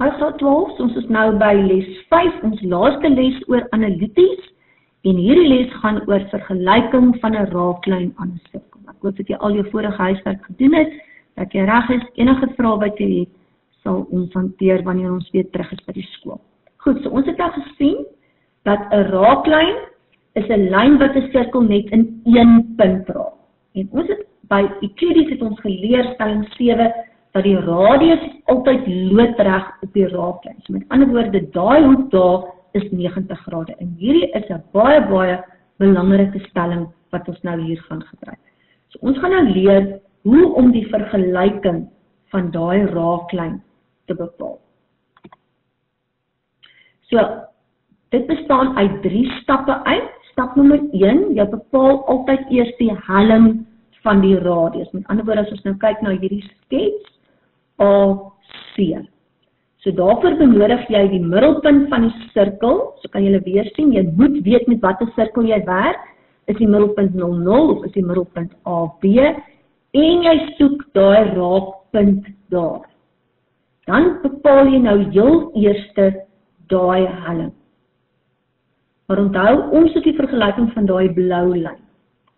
Hy graad 12, so ons is nou by les 5, ons laaste les oor analities. En hierdie les gaan oor vergelyking van 'n raaklyn aan 'n sirkel. Ek hoop dat jy al jou vorige huiswerk gedoen het, dat jy reg is. Enige vrae wat jy het, sal ons hanteer wanneer ons weer terug is by die skool. Goed, so ons het al gesien dat 'n raaklyn is 'n lyn wat 'n sirkel net in een punt raak. En ons het by Euclides het ons geleer stelling 7 dat die radius altyd loodreg op die raaklyn is. Met ander woorde, daai hoek daar is 90 grade. En hierdie is 'n baie baie belangrike stelling wat ons nou hier gaan gebruik. So ons gaan nou leer hoe om die vergelyking van daai raaklyn te bepaal. So dit bestaan uit 3 stappe uit. Stap nommer 1, jy bepaal altyd eers die helling van die radius. Met ander woorde as ons nou kyk na hierdie skets, AC. So daarvoor benodig jy die middelpunt van die sirkel. So kan jy weer sien, jy moet weet met watter sirkel jy werk. Is die middelpunt 00 of is die middelpunt AB? En jy soek daai raakpunt daar. Dan bepaal jy nou heel eerste daai helling. Maar onthou, ons het die vergelyking van daai blou lyn.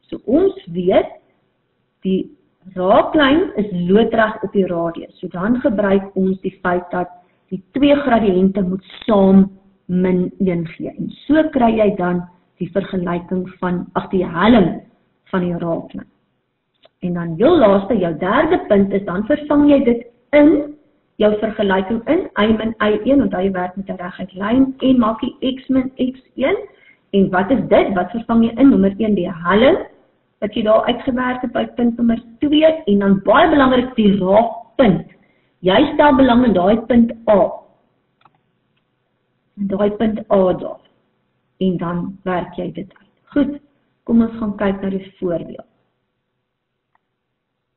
So ons weet die raaklyn is loodreg op die radius. So dan gebruik ons die feit dat die twee gradiënte moet saam min 1 gee. En so kry jy dan die vergelyking van ag die helling van die raaklyn. En dan jou laaste, jou derde punt is dan vervang jy dit in jou vergelyking in y min y1 onthou jy werk met 'n reguit lyn en maak jy x min x1 en wat is dit? Wat vervang jy in nommer 1 die helling wat jy daar uitgewerk het by punt nommer 2 en dan baie belangrik die raakpunt. Jy stel belang in daai punt A. En daai punt A daar. En dan werk jy dit uit. Goed. Kom ons gaan kyk na die voorbeeld.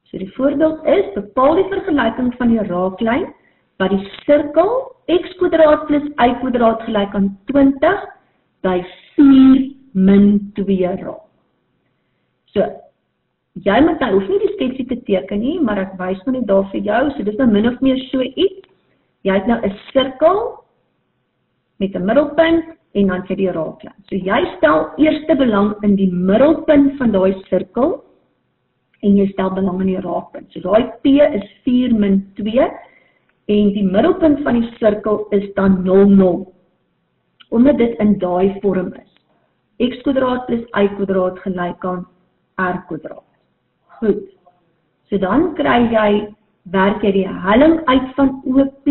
So die voorbeeld is bepaal die vergelyking van die raaklyn wat die sirkel x kwadraat plus y kwadraat gelyk aan 20 by 4 min 2 raak. So jy moet nou hoef nie die sketsie te teken nie, maar ek wys nou net daar vir jou, so dis nou min of meer so iets. Jy het nou 'n sirkel met 'n middelpunt en dan vir die raaklyn. So jy stel eerste belang in die middelpunt van daai sirkel en jy stel belang in die raakpunt. So daai P is 4 min 2 en die middelpunt van die sirkel is dan 0 0. Omdat dit in daai vorm is. x kwadraat plus y kwadraat gelyk aan r kwadraat. Goed. So dan kry jy werk jy die helling uit van OP.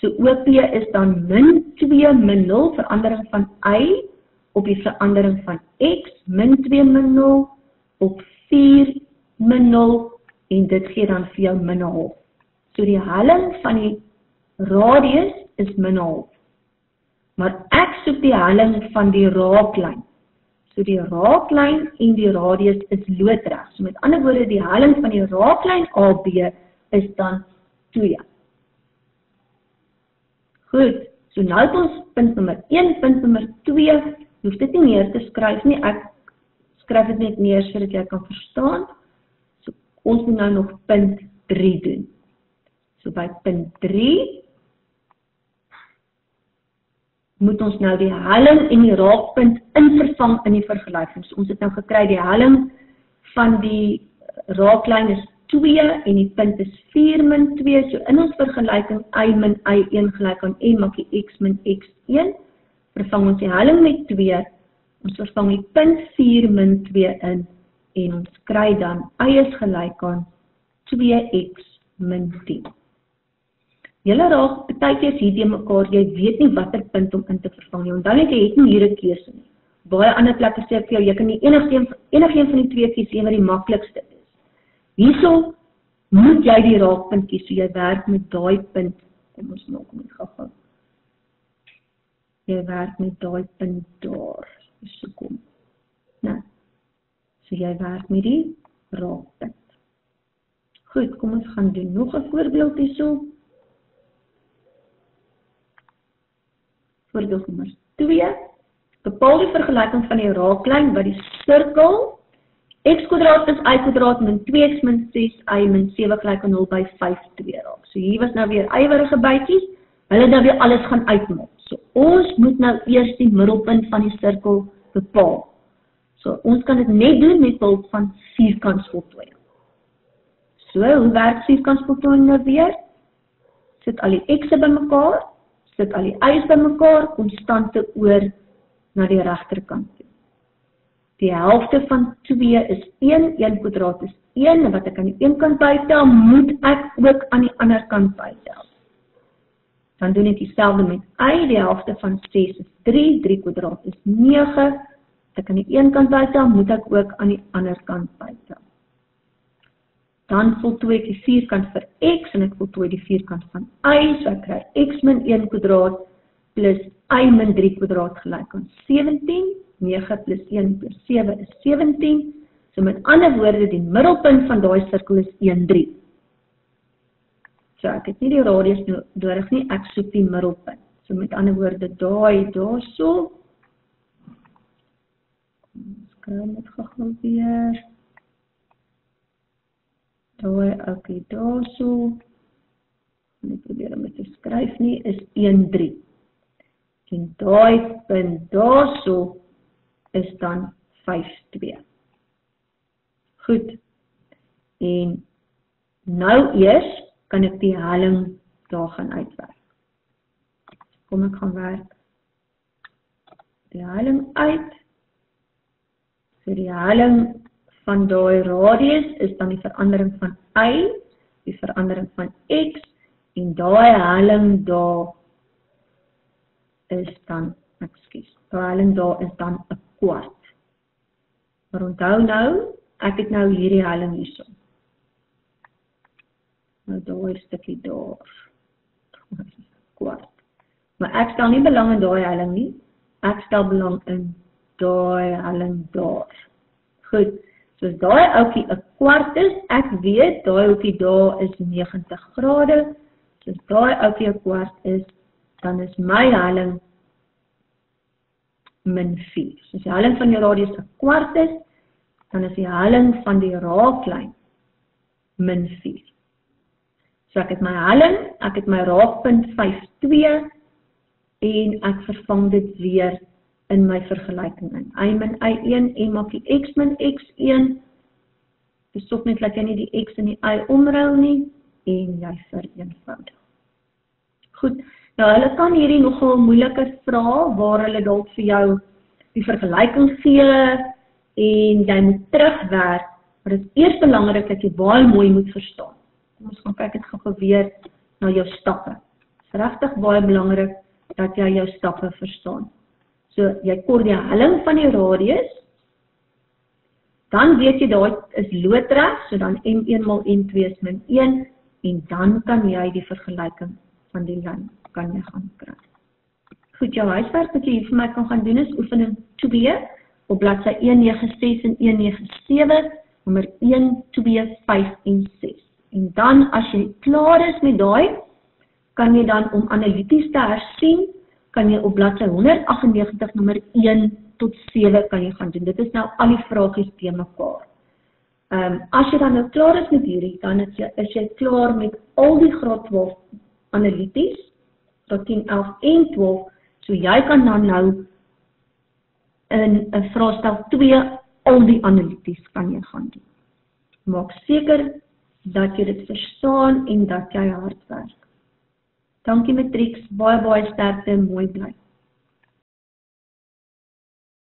So OP is dan min 2 min 0 verandering van y op die verandering van x min 2 min 0 op 4 min 0 en dit gee dan vir jou min 'n half. So die helling van die radius is min 'n half. Maar ek soek die helling van die raaklyn. So die raaklyn en die radius is loodreg. So met ander woorde die helling van die raaklyn AB is dan 2. Goed. So nou het ons punt nommer 1, punt nommer 2. Jy hoef dit nie meer te skryf nie. Ek skryf dit net neer sodat jy kan verstaan. So ons moet nou nog punt 3 doen. So by punt 3 moet ons nou die helling en die raakpunt invervang in die vergelyking. So ons het nou gekry die helling van die raaklyn is 2 en die punt is 4 min 2. So in ons vergelyking y min y1 gelyk aan m maak jy x min x1. Vervang ons die helling met 2. Ons vervang die punt 4 min 2 in en ons kry dan y is gelyk aan 2x min 10. Julle raak baie keer hier teen mekaar, jy weet nie watter punt om in te vervang nie. Onthou net jy het nie hier 'n keuse nie. Baie ander plekke sê vir jou, jy kan nie enigiets enigiets van die twee kies een wat die maklikste is. Hierso moet jy die raakpunt kies, so jy werk met daai punt. Kom ons nog net gou-gou. Jy werk met daai punt daar. So kom. Nou. So jy werk met die raakpunt. Goed, kom ons gaan doen nog 'n voorbeeld hierso. Voorbeeld nommer 2. Bepaal die vergelyking van die raaklyn wat die sirkel x kwadraat plus y kwadraat min 2x min 6y min 7 gelyk aan 0 by 5 2 raak. So hier was nou weer ywerige bytjies. Hulle nou weer alles gaan uitmaak. So ons moet nou eers die middelpunt van die sirkel bepaal. So ons kan dit net doen met hulp van vierkantsvoltooiing. So hoe werk vierkantsvoltooiing nou weer? Sit al die x'e bymekaar, sit al die y'e bymekaar, konstante oor na die regterkant. Die helfte van 2 is 1, 1 kwadraat is 1, en wat ek aan die een kant bytel, moet ek ook aan die ander kant bytel. Dan doen ek dieselfde met y, die helfte van 6 is 3, 3 kwadraat is 9. Ek aan die een kant bytel, moet ek ook aan die ander kant bytel. Dan voltooi ek die vierkant vir x en ek voltooi die vierkant van y, so ek kry x min 1 kwadraat plus y min 3 kwadraat gelyk aan 17 9 plus 1 plus 7 is 17. So met ander woorde, die middelpunt van daai sirkel is 1 3. So ek het nie die radius nodig nie, ek soek die middelpunt. So met ander woorde, daai daarso skryf net gou weer. Daai okay, daarso. Net probeer om dit te skryf nie is 1 3. En daai punt daarso is dan 52. Goed. En nou eers kan ek die helling daar gaan uitwerk. Kom ek gaan werk die helling uit. So die helling van daai radius is dan die verandering van y, die verandering van x en daai helling daar is dan ekskuus. Daai helling daar is dan 'n kwart. Maar onthou nou, ek het nou hierdie helling hierso. Nou daai stukkie daar. Kwart. Maar ek stel nie belang in daai helling nie. Ek stel belang in daai helling daar. Goed. So as daai ouetjie 'n kwart is, ek weet daai ouetjie daar is 90 grade. So as daai ouetjie 'n kwart is, dan is my helling min 4. So as die helling van die radius 'n kwart is, dan is die helling van die raaklyn min 4. So ek het my helling, ek het my raakpunt 52 en ek vervang dit weer in my vergelyking in. y min y1 en maak die x min x1. Dis ook net dat jy nie die x en die y omruil nie en jy vereenvoudig. Goed. Nou hulle kan hierdie nogal moeilike vrae waar hulle dalk vir jou die vergelyking gee en jy moet terugwerk, maar dit is eers belangrik dat jy baie mooi moet verstaan. Kom ons gaan kyk dit gou weer na jou stappe. Dit is regtig baie belangrik dat jy jou stappe verstaan. So jy kort die helling van die radius. Dan weet jy daai is loodreg, so dan m1 mal n2 is min 1 en dan kan jy die vergelyking van die lyn kan jy gaan kry. Goed, jou huiswerk wat jy hier vir my kan gaan doen is oefening 2 op bladsy 196 en 197, nommer 1, 2, 5 en 6. En dan as jy klaar is met daai, kan jy dan om analities te hersien, kan jy op bladsy 198 nommer 1 tot 7 kan jy gaan doen. Dit is nou al die vragies te mekaar. Ehm um, as jy dan nou klaar is met hierdie, dan is jy is jy klaar met al die graad 12 analities tot 10, 11 en 12. So jy kan dan nou in 'n vraestel 2 al die analities kan jy gaan doen. Maak seker dat jy dit verstaan en dat jy hard werk. Dankie Matrix, baie baie sterkte en mooi bly.